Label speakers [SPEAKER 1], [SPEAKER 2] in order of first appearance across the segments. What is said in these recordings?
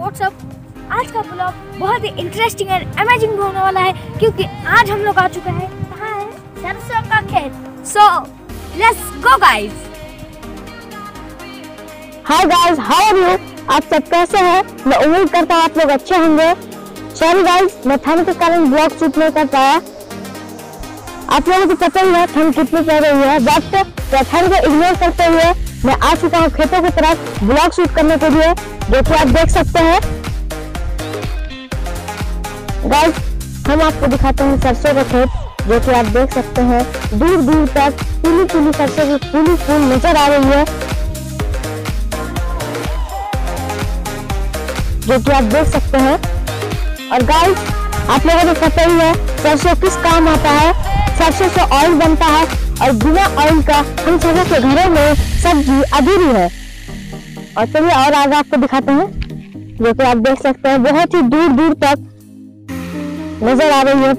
[SPEAKER 1] WhatsApp आज का blog बहुत ही इंटरेस्टिंग एंड अमेजिंग होने वाला है, क्योंकि आज हम लोग आ चुके हैं कहाँ है? सरसों का खेत। So let's go guys
[SPEAKER 2] hi guys how are you आप सब कैसे हैं? मैं उम्मीद करता हूँ आप लोग अच्छे होंगे। सॉरी गाइस मैं ठंड के कारण ब्लॉग शूट नहीं कर पाया। आप लोगों को पता ही है ठंड कितनी पड़ रही है। बट ठंड को इग्नोर करते हुए मैं आ चुका हूँ खेतों की तरफ़ ब्लॉग शूट करने के लिए, जो कि आप देख सकते हैं। गाइस हम आपको दिखाते हैं सरसों का खेत, जो कि आप देख सकते हैं। दूर दूर तक पीली पीली सरसों की पीली फूल नज़र आ रही है। जो कि आप देख सकते हैं। और गाइस आप लोगों को पता ही है, सरसों किस काम आता है? सरसों से ऑयल बनता है, और बिना ऑयल का हम सभी के घरों में सब्ज़ी अधूरी है। और चलिए और आगे आपको दिखाते हैं, जो कि आप देख सकते हैं, बहुत ही दूर दूर तक नज़र आ रही है।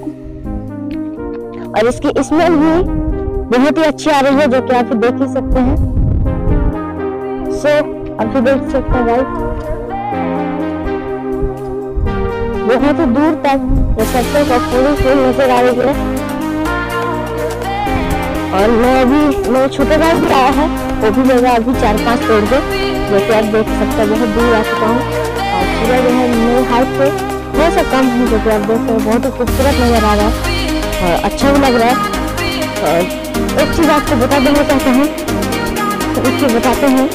[SPEAKER 2] और इसकी स्मेल भी बहुत ही अच्छी आ रही है, जो कि आप देख ही सकते हैं। सो आप देख सकते हैं गाइस बहुत ही दूर तक ये सरसों का पूरी फूल नज़र आ रही है। और मैं अभी मेरे छोटे भाई भी आया है। वो भी मेरा अभी चार पाँच तोड़ दे। जो कि आप देख सकते हैं, बहुत दूर आ चुका हूँ। और पूरा जो है मेरे हाइट पे। थोड़ा सा कम है जो कि आप देख सकते हैं, बहुत ही खूबसूरत नज़र आ रहा है। और अच्छा भी लग रहा है। और एक चीज़ आपको बता देना चाहते हैं तो चीज़ बताते हैं।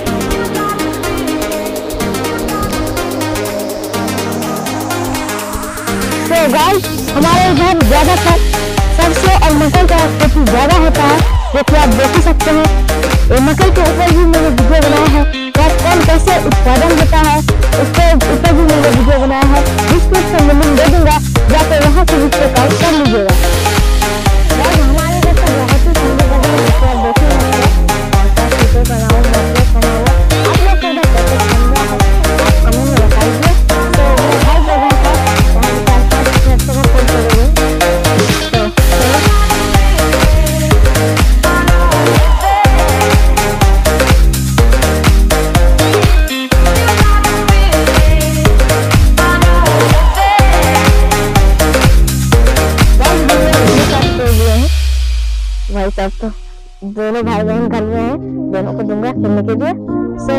[SPEAKER 2] तो गाइस हमारे इधर ज़्यादातर सरसों और मकई का खेती ज़्यादा होता है, जो कि आप देख सकते हैं। मकई के ऊपर भी मैंने वीडियो बनाया है। कौन कैसे उत्पादन होता है, उसके ऊपर भी मैंने वीडियो बनाया है। भाई साहब तो दोनों भाई बहन कर रहे हैं, दोनों को दूँगा, खेलने के लिए। सो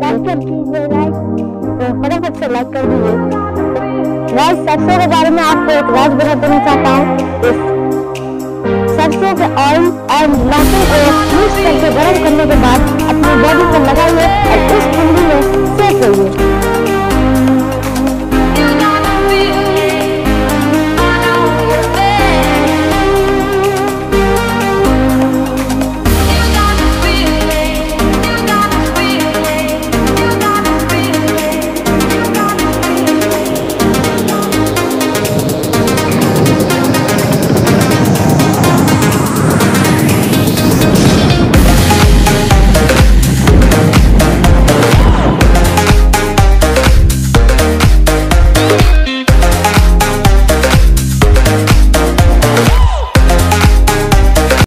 [SPEAKER 2] लाइक कर दीजिए तो फटाफट से लाइक कर दीजिए। गाइस सरसों के बारे में आपको एक राज बता देना चाहता हूँ। सरसों के ऑयल और लहसुन को मिक्स करके गर्म करने के बाद अपनी बॉडी पर लगाइए और इस ठंडी में सेक करिए